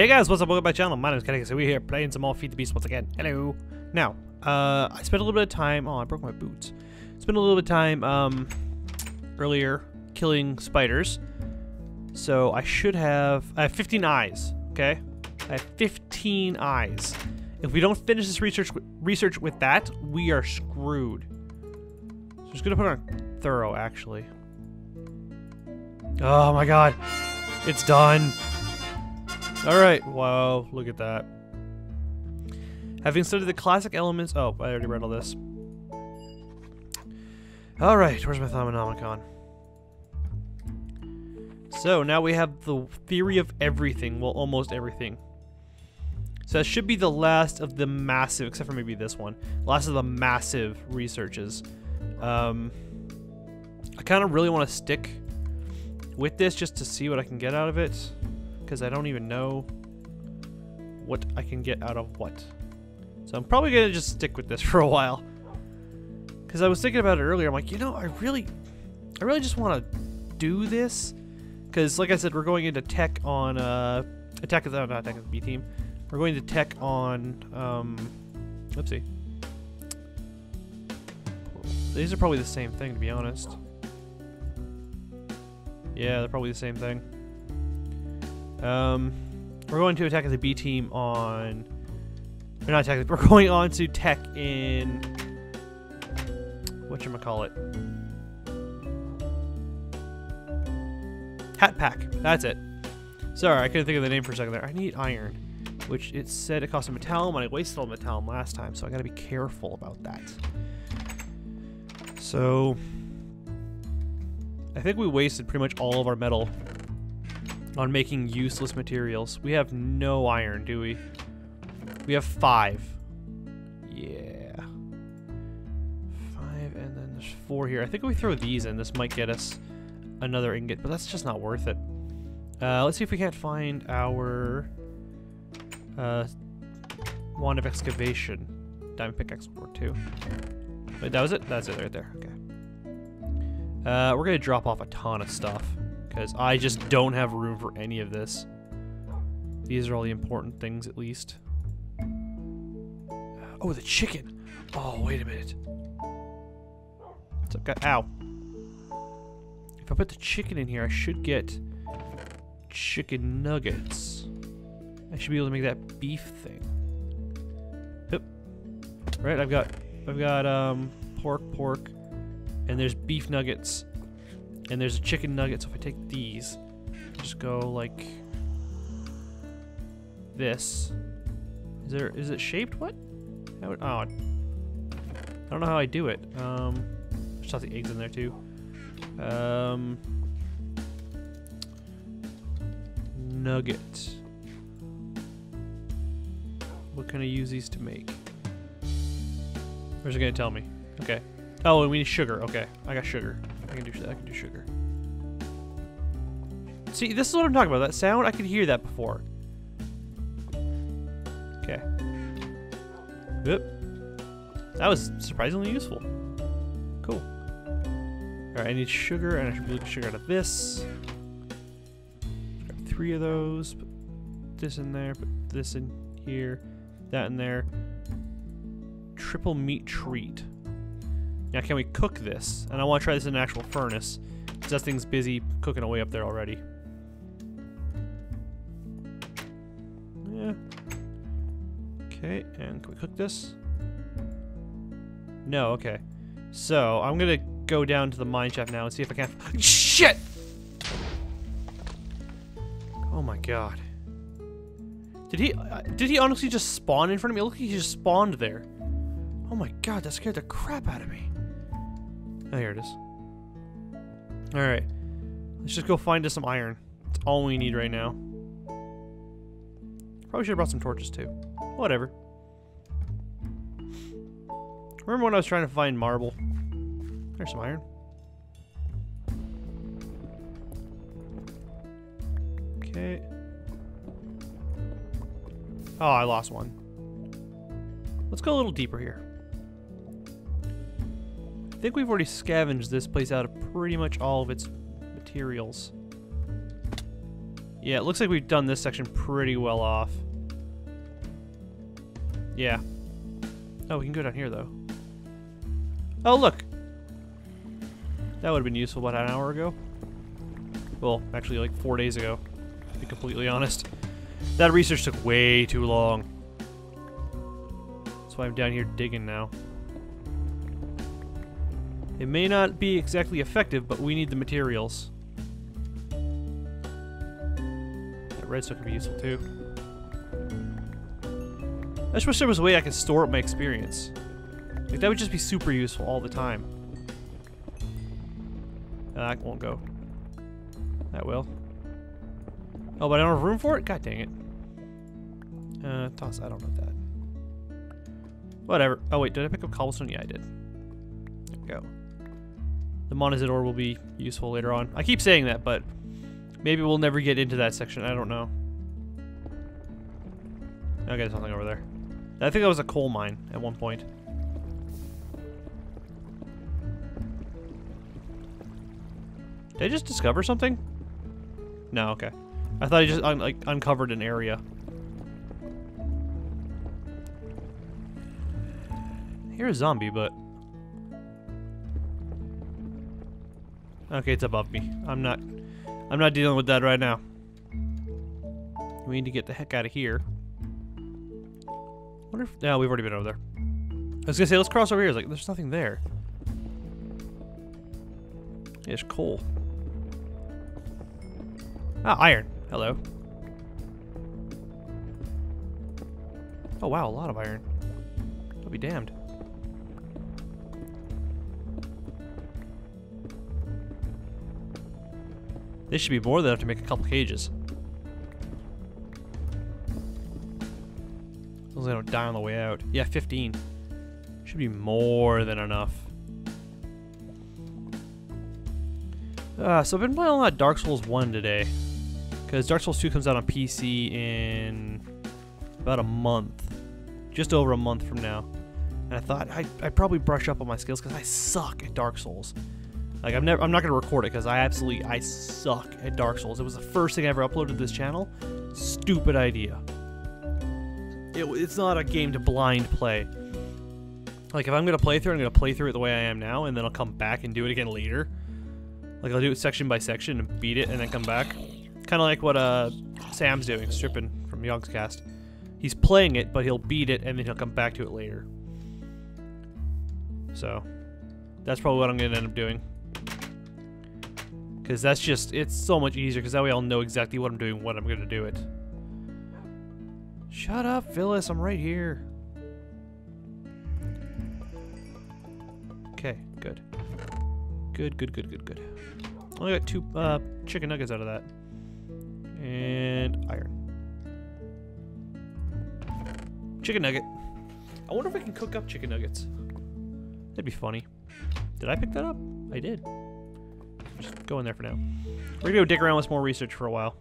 Hey guys, what's up? Welcome back to my channel. My name is Kenny, so we're here playing some more Feed the Beast once again. Hello. Now, uh, I spent a little bit of time. Oh, I broke my boots. Spent a little bit of time um, earlier killing spiders. So I should have. I have 15 eyes. Okay, I have 15 eyes. If we don't finish this research research with that, we are screwed. So I'm just gonna put on thorough, actually. Oh my god, it's done. Alright, wow, look at that. Having studied the classic elements... Oh, I already read all this. Alright, where's my Thaumonomicon? So, now we have the theory of everything. Well, almost everything. So that should be the last of the massive, except for maybe this one, last of the massive researches. Um, I kind of really want to stick with this just to see what I can get out of it because I don't even know what I can get out of what. So I'm probably going to just stick with this for a while. Because I was thinking about it earlier. I'm like, you know, I really, I really just want to do this. Because, like I said, we're going into tech on, uh, Attack of the, not Attack of the B team. We're going to tech on, um, oopsie. These are probably the same thing, to be honest. Yeah, they're probably the same thing. Um, we're going to attack as a B team on. We're not attacking. We're going on to tech in. What you call it? Hat pack. That's it. Sorry, I couldn't think of the name for a second there. I need iron, which it said it cost a metallum, and I wasted all metallum last time, so I gotta be careful about that. So, I think we wasted pretty much all of our metal on making useless materials. We have no iron, do we? We have five. Yeah. Five, and then there's four here. I think if we throw these in, this might get us another ingot, but that's just not worth it. Uh, let's see if we can't find our uh, wand of excavation. Diamond pickaxe or two. Wait, that was it? That's it right there. Okay. Uh, we're gonna drop off a ton of stuff because I just don't have room for any of this. These are all the important things, at least. Oh, the chicken! Oh, wait a minute. What's up, guy? Ow. If I put the chicken in here, I should get chicken nuggets. I should be able to make that beef thing. Yep. Right, I've got, I've got um, pork, pork, and there's beef nuggets and there's a chicken nugget, so if I take these, just go like this. Is there is it shaped what? How, oh, I don't know how I do it. Um, just have the eggs in there too. Um, nugget. What can I use these to make? Where's it gonna tell me? Okay. Oh, and we need sugar. Okay, I got sugar. I can do I can do sugar. See, this is what I'm talking about. That sound, I could hear that before. Okay. Yep. That was surprisingly useful. Cool. Alright, I need sugar, and I should make sugar out of this. Got three of those. Put this in there, put this in here, that in there. Triple meat treat. Now, can we cook this? And I want to try this in an actual furnace. Because that thing's busy cooking away up there already. Yeah. Okay, and can we cook this? No, okay. So, I'm gonna go down to the mine shaft now and see if I can- SHIT! Oh my god. Did he- uh, did he honestly just spawn in front of me? Look, he just spawned there. Oh my god, that scared the crap out of me. Oh, here it is. Alright. Let's just go find us some iron. That's all we need right now. Probably should have brought some torches too. Whatever. Remember when I was trying to find marble? There's some iron. Okay. Oh, I lost one. Let's go a little deeper here. I think we've already scavenged this place out of pretty much all of its materials. Yeah, it looks like we've done this section pretty well off. Yeah. Oh, we can go down here, though. Oh, look! That would have been useful about an hour ago. Well, actually, like four days ago, to be completely honest. That research took way too long. That's why I'm down here digging now. It may not be exactly effective, but we need the materials. That redstone could be useful too. I just wish there was a way I could store up my experience. Like, that would just be super useful all the time. Uh, that won't go. That will. Oh, but I don't have room for it? God dang it. Uh, toss. I don't know that. Whatever. Oh, wait. Did I pick up cobblestone? Yeah, I did. There we go. The ore will be useful later on. I keep saying that, but maybe we'll never get into that section. I don't know. Okay, there's something over there. I think that was a coal mine at one point. Did I just discover something? No, okay. I thought I just un like uncovered an area. Here's a zombie, but okay, it's above me. I'm not. I'm not dealing with that right now. We need to get the heck out of here. wonder if. No, we've already been over there. I was gonna say, let's cross over here. It's like, there's nothing there. There's coal. Ah, iron. Hello. Oh wow, a lot of iron. I'll be damned. This should be more than enough to make a couple cages. As long as I don't die on the way out. Yeah, 15. Should be more than enough. Uh, so I've been playing a lot of Dark Souls 1 today. Because Dark Souls 2 comes out on PC in about a month. Just over a month from now. And I thought I, I'd probably brush up on my skills because I suck at Dark Souls. Like I'm never I'm not gonna record it because I absolutely I suck at Dark Souls. It was the first thing I ever uploaded to this channel. Stupid idea. It, it's not a game to blind play. Like if I'm gonna play through, it, I'm gonna play through it the way I am now, and then I'll come back and do it again later. Like I'll do it section by section and beat it, and then come back. Kind of like what uh, Sam's doing, stripping from Yogscast. He's playing it, but he'll beat it, and then he'll come back to it later. So, that's probably what I'm to end up doing. Because that's just, it's so much easier, because that way I'll know exactly what I'm doing, what I'm going to do it. Shut up, Phyllis, I'm right here. Okay, good. Good, good, good, good, good. Only got two uh, chicken nuggets out of that and iron. Chicken nugget. I wonder if I can cook up chicken nuggets. That'd be funny. Did I pick that up? I did. Go in there for now. We're gonna go dig around with some more research for a while.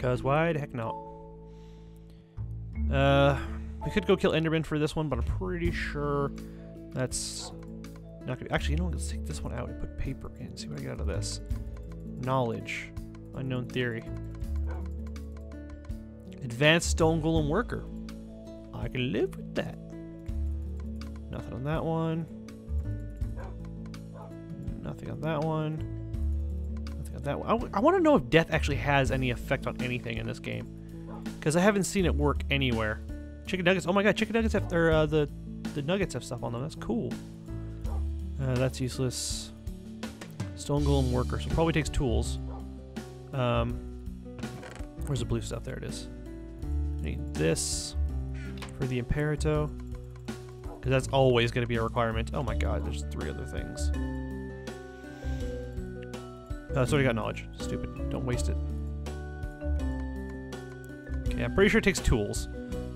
Cause why the heck not? Uh, we could go kill Enderman for this one, but I'm pretty sure that's not gonna be. Actually, you know what? Let's take this one out and put paper in. See what I get out of this. Knowledge. Unknown theory. Advanced stone golem worker. I can live with that. Nothing on that one. Nothing on that one. That. I, I want to know if death actually has any effect on anything in this game. Because I haven't seen it work anywhere. Chicken nuggets. Oh my god, chicken nuggets have, uh, the, the nuggets have stuff on them. That's cool. Uh, that's useless. Stone golem worker. So probably takes tools. Um, where's the blue stuff? There it is. I need this for the Imperito. Because that's always going to be a requirement. Oh my god, there's three other things. Oh, it's already got knowledge. Stupid. Don't waste it. Okay, I'm pretty sure it takes tools.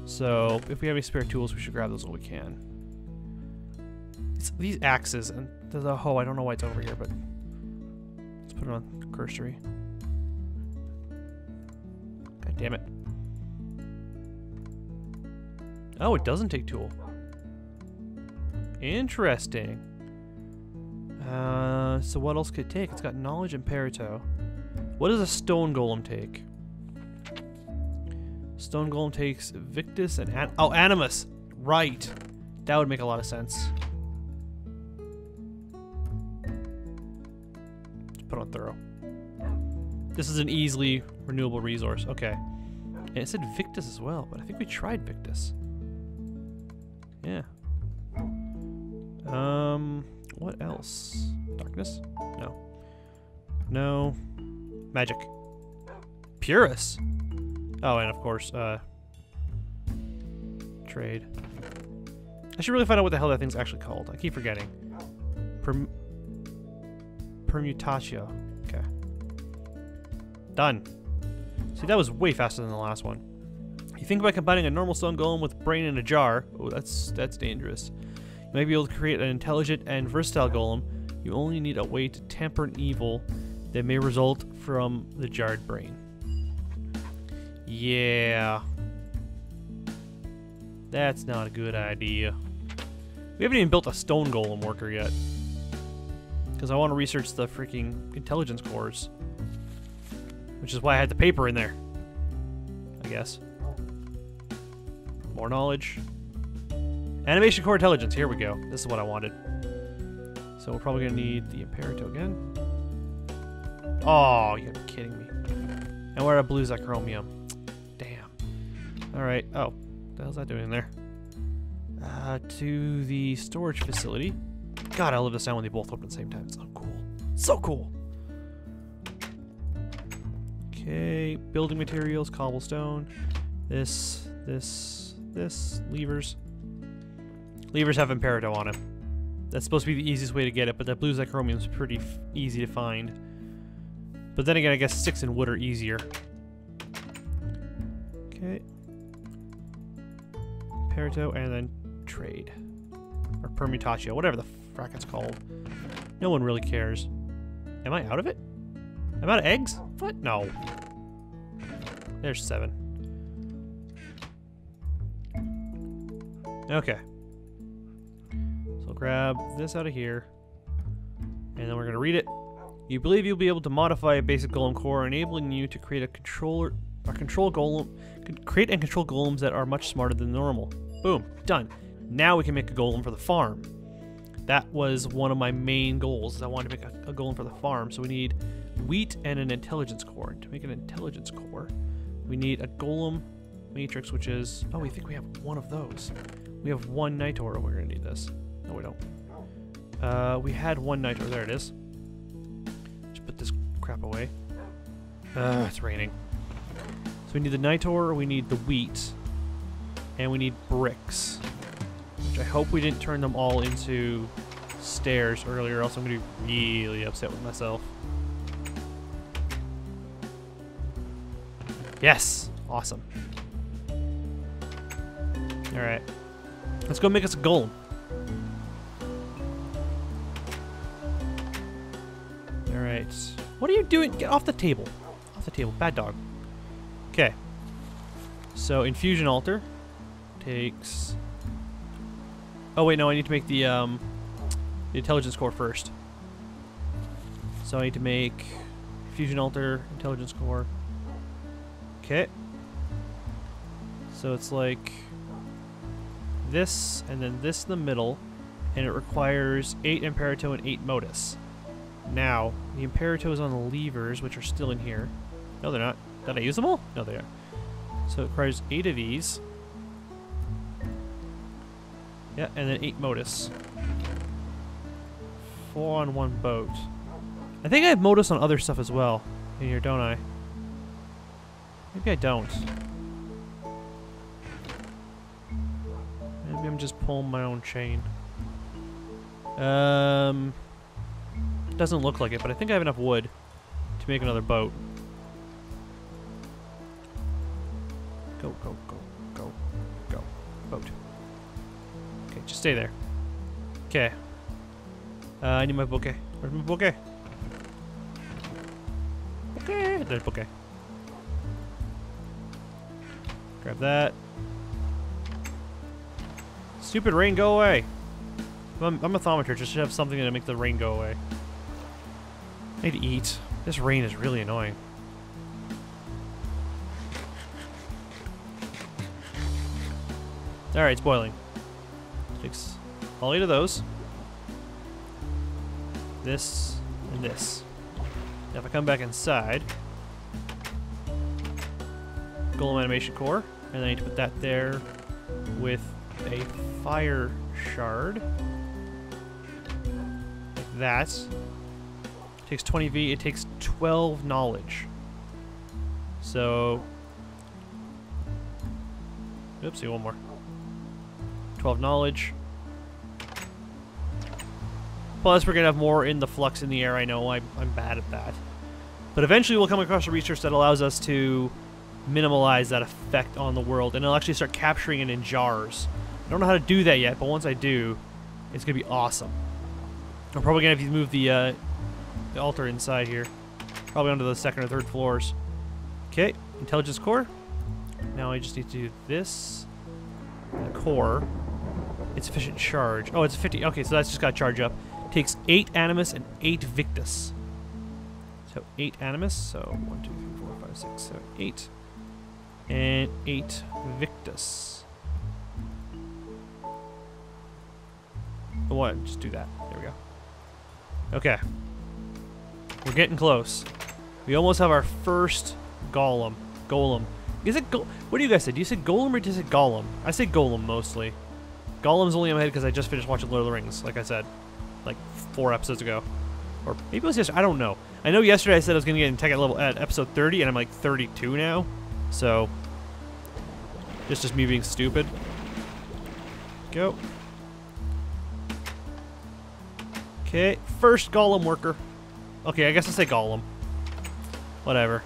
So, if we have any spare tools, we should grab those while we can. It's these axes, and the, oh, I don't know why it's over here, but let's put it on cursory. God damn it. Oh, it doesn't take tool. Interesting. Uh, so what else could it take? It's got knowledge and perito. What does a stone golem take? Stone Golem takes Victus and An oh Animus. Right. That would make a lot of sense. Put on thorough. This is an easily renewable resource. Okay. And it said Victus as well, but I think we tried Victus. Yeah. Um, what else? Darkness? No. No. Magic. Purus. Oh, and of course, uh, trade. I should really find out what the hell that thing's actually called. I keep forgetting. Perm permutatio. Okay. Done. See, that was way faster than the last one. You think about combining a normal stone golem with brain in a jar. Oh, that's that's dangerous. Might be able to create an intelligent and versatile golem. You only need a way to tamper an evil that may result from the jarred brain. Yeah. That's not a good idea. We haven't even built a stone golem worker yet. Because I want to research the freaking intelligence cores. Which is why I had the paper in there. I guess. More knowledge. Animation core intelligence. Here we go. This is what I wanted. So we're probably to need the Imperito again. Oh, you're kidding me. And we're at blue Xychorium. Damn. Alright. Oh. What the hell's that doing there? Uh, to the storage facility. God, I love the sound when they both open at the same time. It's so cool. So cool. Okay, building materials, cobblestone. This, this, this, levers. Levers have Imperito on it. That's supposed to be the easiest way to get it, but that blue Xychorium is pretty easy to find. But then again, I guess sticks and wood are easier. Okay. Imperito and then trade. Or permutatio, whatever the frack it's called. No one really cares. Am I out of it? Am I out of eggs? What? No. There's seven. Okay. Grab this out of here. And then we're going to read it. You believe you'll be able to modify a basic golem core, enabling you to create a controller, a control golem, create and control golems that are much smarter than normal. Boom, done. Now we can make a golem for the farm. That was one of my main goals. I wanted to make a, a golem for the farm. So we need wheat and an intelligence core. To make an intelligence core, we need a golem matrix, which is oh, we think we have one of those. We have one Nitor. We're gonna need this. No, we don't. Uh, we had one Nitor. There it is Just put this crap away. Uh, it's raining. So we need the Nitor, we need the wheat, and we need bricks. Which I hope we didn't turn them all into stairs earlier, else I'm going to be really upset with myself. Yes! Awesome. Alright. Let's go make us a golem. What are you doing? Get off the table. Off the table. Bad dog. Okay. So, infusion altar takes... Oh, wait, no, I need to make the, um, the intelligence core first. So I need to make fusion altar, intelligence core. Okay. So it's like this, and then this in the middle, and it requires 8 Imperito and 8 Modus. Now, the Imperito is on the levers, which are still in here. No, they're not. Did I use them all? No, they are. So it requires eight of these. Yeah, and then eight modus. Four on one boat. I think I have modus on other stuff as well in here, don't I? Maybe I don't. Maybe I'm just pulling my own chain. Um... Doesn't look like it, but I think I have enough wood to make another boat. Go, go, go, go, go. Boat. Okay, just stay there. Okay. Uh, I need my bouquet. Where's my bouquet? Bouquet! There's bouquet. Grab that. Stupid rain, go away! I'm, I'm a thaumaturge, just should have something to make the rain go away. I need to eat. This rain is really annoying. Alright, it's boiling. Fix all eight of those. This and this. Now if I come back inside, Golem Animation Core, and then I need to put that there with a fire shard. Like that. Takes 20 V, it takes 12 knowledge. So. Oopsie, one more. 12 knowledge. Plus, we're going to have more in the flux in the air. I know I'm, I'm bad at that. But eventually we'll come across a research that allows us to minimize that effect on the world. And it'll actually start capturing it in jars. I don't know how to do that yet, but once I do, it's going to be awesome. I'm probably going to have to move the, uh, the altar inside here. Probably onto the second or third floors. Okay, intelligence core. Now I just need to do this. The core. It's efficient charge. Oh, it's 50. Okay, so that's just got charge up. Takes 8 Animus and 8 Victus. So 8 Animus. So 1, 2, 3, 4, 5, 6, 7, 8. And 8 Victus. What? Just do that. There we go. Okay. We're getting close. We almost have our first golem. Golem. Is it go What do you guys say? Do you say golem or do you say golem? I say golem mostly. Golem's only in my head because I just finished watching Lord of the Rings, like I said like four episodes ago. Or maybe it was yesterday. I don't know. I know yesterday I said I was going to get in tech at level at episode 30, and I'm like 32 now. So, just just me being stupid. Go. Okay, first golem worker. Okay, I guess I say golem. Whatever.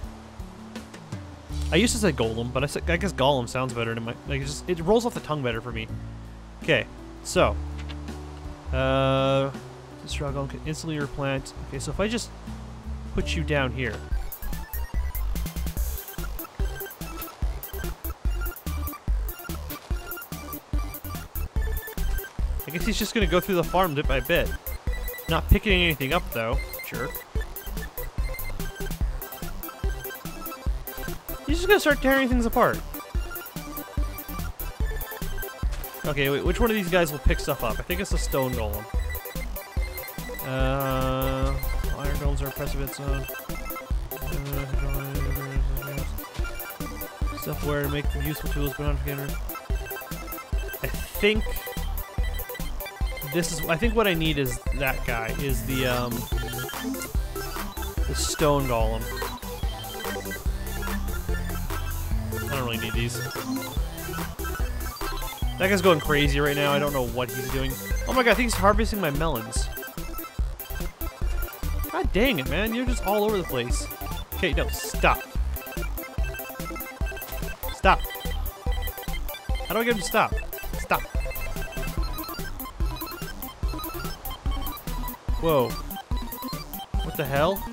I used to say golem, but I, say, I guess golem sounds better to my like it just it rolls off the tongue better for me. Okay, so uh struggle can instantly replant. Okay, so if I just put you down here. I guess he's just gonna go through the farm bit by bit. Not picking anything up though, jerk. He's just gonna start tearing things apart. Okay, wait, which one of these guys will pick stuff up? I think it's the stone golem. Uh, iron golems are impressive. It's uh, stuff where to make useful tools, but not gamers. I think this is. I think what I need is that guy. Is the um the stone golem. I don't really need these. That guy's going crazy right now. I don't know what he's doing. Oh my god, I think he's harvesting my melons. God dang it, man. You're just all over the place. Okay, no, stop. Stop. How do I get him to stop? Stop. Whoa. What the hell?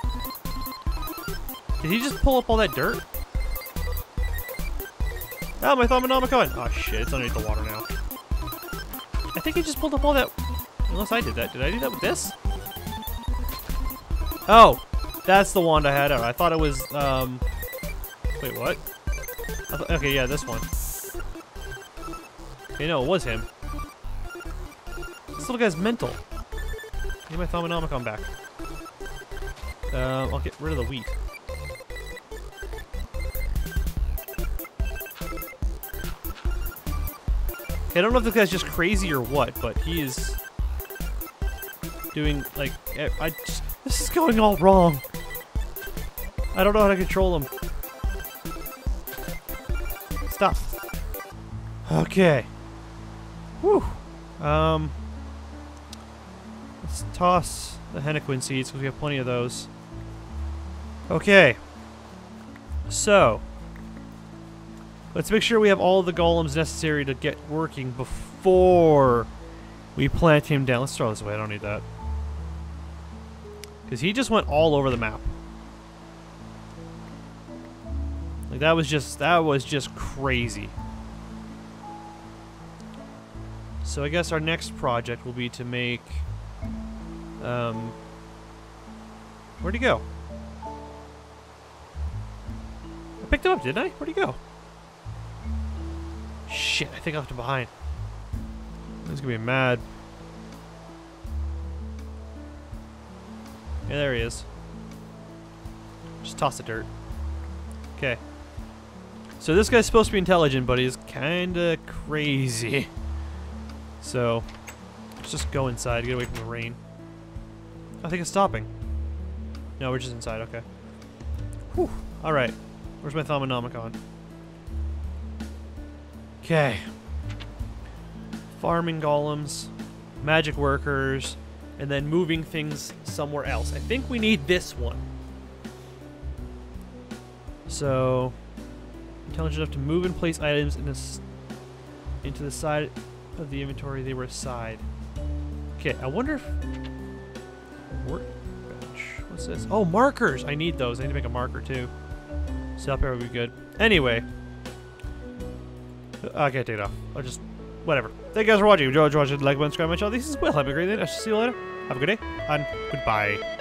Did he just pull up all that dirt? Oh, my Thaumonomicon! Oh shit, it's underneath the water now. I think he just pulled up all that... Unless I did that. Did I do that with this? Oh, that's the wand I had out. I thought it was, um... Wait, what? okay, yeah, this one. Okay, no, it was him. This little guy's mental. Need my Thaumonomicon back. Um, I'll get rid of the wheat. I don't know if this guy's just crazy or what, but he is doing, like, I just, this is going all wrong. I don't know how to control him. Stop. Okay. Whew. Um. Let's toss the henequen seeds because we have plenty of those. Okay. So. Let's make sure we have all the golems necessary to get working before we plant him down. Let's throw this away. I don't need that. Because he just went all over the map. Like that was just that was just crazy. So I guess our next project will be to make um Where'd he go? I picked him up, didn't I? Where'd he go? Shit, I think I left him behind. He's gonna be mad. Yeah, there he is. Just toss the dirt. Okay. So this guy's supposed to be intelligent, but he's kinda crazy. So, let's just go inside, get away from the rain. I think it's stopping. No, we're just inside, okay. Whew. Alright. Where's my Thaumonomicon? Okay. Farming golems, magic workers, and then moving things somewhere else. I think we need this one. So, intelligent enough to move and place items in this into the side of the inventory they were assigned. Okay, I wonder if workbench. What's this? Oh, markers. I need those. I need to make a marker too. So up here would be good. Anyway, I can't take it off. I'll just whatever. Thank you guys for watching. If you enjoyed watching, like, subscribe my channel. This is Will. Have a great day. I shall see you later. Have a good day and goodbye.